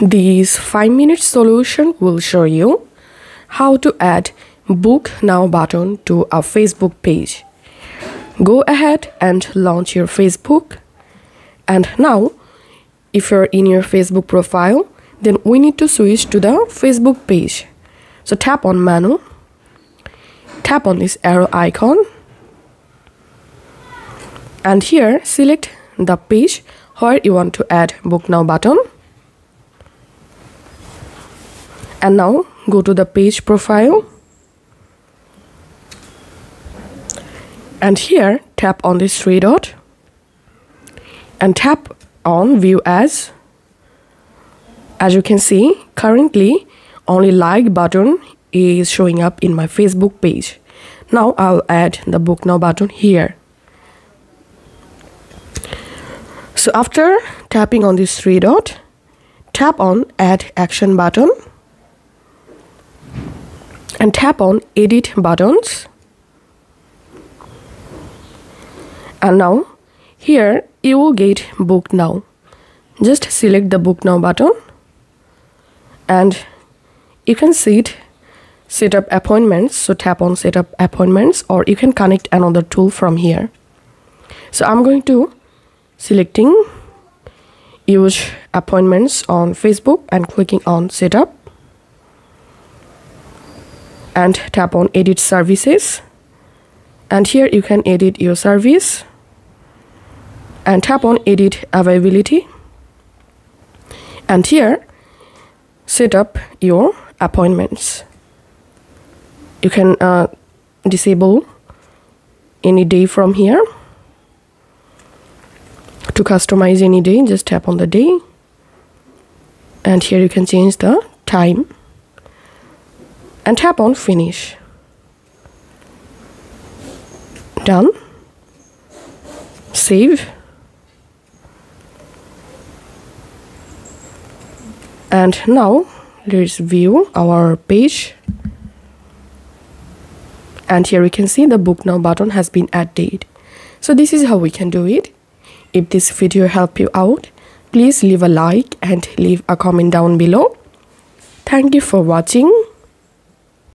This 5 minute solution will show you how to add book now button to a Facebook page. Go ahead and launch your Facebook. And now, if you're in your Facebook profile, then we need to switch to the Facebook page. So tap on menu, tap on this arrow icon, and here select the page where you want to add book now button. And now go to the page profile. And here tap on this three dot. And tap on view as. As you can see currently only like button is showing up in my facebook page. Now i'll add the book now button here. So after tapping on this three dot tap on add action button and tap on edit buttons. And now here you will get book now. Just select the book now button. And you can see it set up appointments. So tap on set up appointments or you can connect another tool from here. So i'm going to selecting use appointments on facebook and clicking on setup and tap on edit services. And here you can edit your service and tap on edit availability. And here set up your appointments. You can uh, disable any day from here. To customize any day just tap on the day. And here you can change the time and tap on finish. Done. Save. And now let's view our page. And here we can see the book now button has been added. So this is how we can do it. If this video helped you out please leave a like and leave a comment down below. Thank you for watching